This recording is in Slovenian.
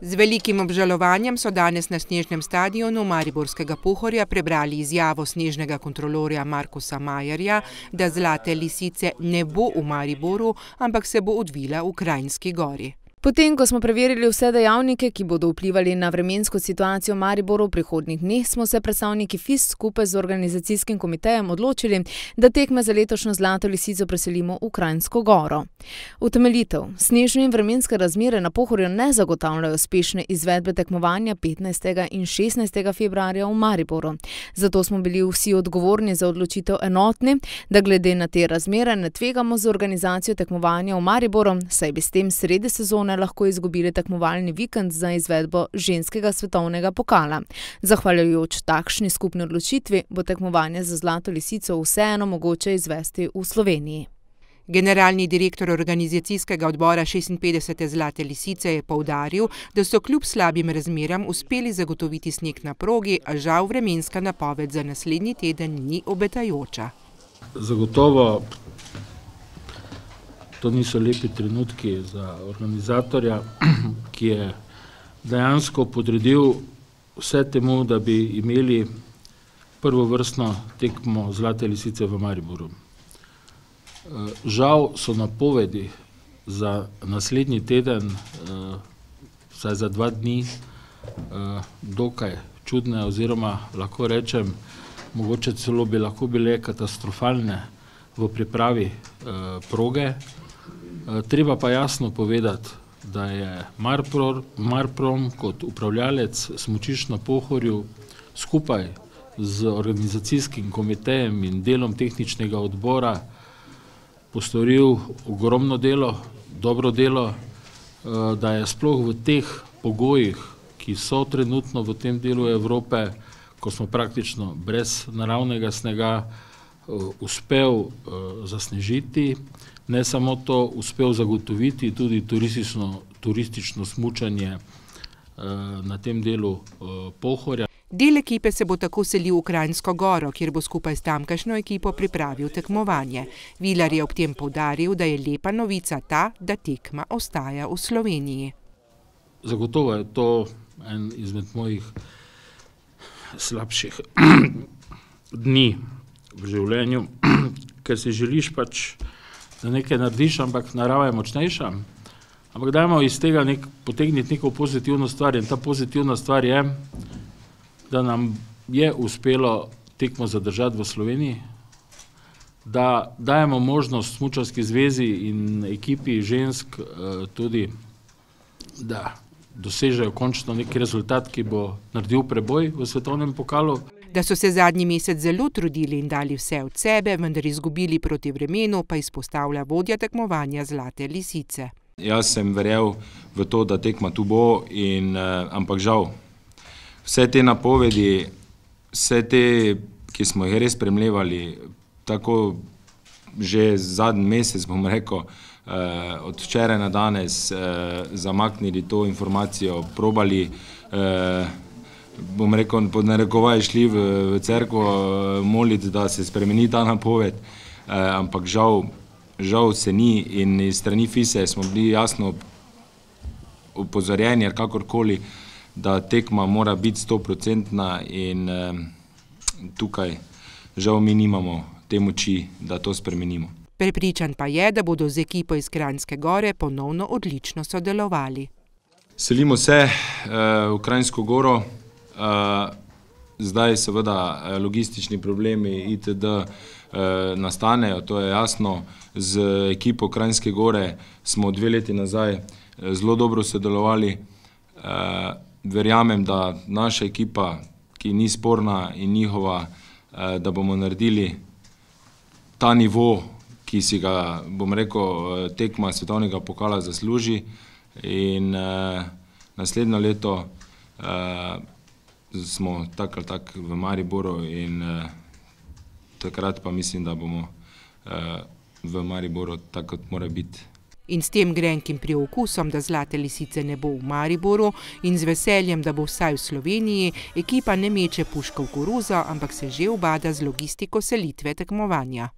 Z velikim obžalovanjem so danes na snežnem stadionu Mariborskega Pohorja prebrali izjavo snežnega kontrolorja Markusa Majerja, da Zlate lisice ne bo v Mariboru, ampak se bo odvila v Krajinski gori. Potem, ko smo preverili vse dejavnike, ki bodo vplivali na vremensko situacijo v Mariboru v prihodnjih dneh, smo se predstavniki FIS skupaj z organizacijskim komitejem odločili, da tekme za letošnjo Zlato lisico preselimo v Krajinsko goro. Utemeljitev: Snežne in vremenske razmere na Pohorju ne zagotavljajo uspešne izvedbe tekmovanja petnajstega in šestnajstega februarja v Mariboru. Zato smo bili vsi odgovorni za odločitev enotni, da glede na te razmere ne tvegamo z organizacijo tekmovanja v Mariboru, saj bi s tem sredi sezone lahko izgubili tekmovalni vikend za izvedbo ženskega svetovnega pokala. Zahvaljujoč takšni skupni odločitvi bo tekmovanje za Zlato lisico vseeno mogoče izvesti v Sloveniji. Generalni direktor organizacijskega odbora šestinpetdesete Zlate lisice je poudaril, da so kljub slabim razmeram uspeli zagotoviti sneg na progi, a žal vremenska napoved za naslednji teden ni obetajoča. Zagotovo to niso lepi trenutki za organizatorja, ki je dejansko podredil vse temu, da bi imeli prvovrstno tekmo Zlate lisice v Mariboru. Žal so napovedi za naslednji teden, vsaj za dva dni, dokaj čudne oziroma lahko rečem, mogoče celo bi lahko bile katastrofalne v pripravi proge. Treba pa jasno povedati, da je Marpro, Marprom kot upravljavec smučišč na Pohorju skupaj z organizacijskim komitejem in delom tehničnega odbora postoril ogromno delo, dobro delo, da je sploh v teh pogojih, ki so trenutno v tem delu Evrope, ko smo praktično brez naravnega snega, uspel zasnežiti, ne samo to, uspel zagotoviti tudi turistično, turistično smučanje na tem delu Pohorja. Del ekipe se bo tako selil v Kranjsko Goro, kjer bo skupaj s tamkajšnjo ekipo pripravil tekmovanje. Vilar je ob tem poudaril, da je lepa novica ta, da tekma ostaja v Sloveniji. Zagotovo je to en izmed mojih slabših dni v življenju, ker si želiš pač, da nekaj narediš, ampak narava je močnejša. Ampak dajmo iz tega potegniti neko pozitivno stvar in ta pozitivna stvar je, da nam je uspelo tekmo zadržati v Sloveniji, da dajemo možnost Smučarski zvezi in ekipi žensk tudi, da dosežejo končno neki rezultat, ki bo naredil preboj v svetovnem pokalu. Da so se zadnji mesec zelo trudili in dali vse od sebe, vendar izgubili proti vremenu, pa izpostavlja vodja tekmovanja Zlate lisice. Jaz sem verjel v to, da tekma tu bo in, ampak žal vse te napovedi, vse te, ki smo jih res premlevali, tako že zadnji mesec, bom rekel, od včeraj na danes, zamaknili to informacijo, probali, bom rekel pod narekovaji šli v v cerkev molit, da se spremeni ta napoved, ampak žal, žal se ni in iz strani FIS-a smo bili jasno opozorjeni ali kakorkoli, da tekma mora biti stoprocentna in tukaj žal mi nimamo te moči, da to spremenimo. Prepričan pa je, da bodo z ekipo iz Kranjske Gore ponovno odlično sodelovali. Selimo se v Kranjsko Goro, zdaj seveda logistični problemi itd. nastanejo, to je jasno, z ekipo Kranjske Gore smo dve leti nazaj zelo dobro sodelovali. Verjamem, da naša ekipa, ki ni sporna, in njihova, da bomo naredili ta nivo, ki si ga, bom rekel, tekma svetovnega pokala zasluži, in naslednje leto smo tako ali tako v Mariboru in takrat pa mislim, da bomo v Mariboru tako, kot mora biti. In s tem grenkim priokusom, da Zlate lisice ne bo v Mariboru, in z veseljem, da bo vsaj v Sloveniji, ekipa ne meče puško v koruzo, ampak se že ubada z logistiko selitve tekmovanja.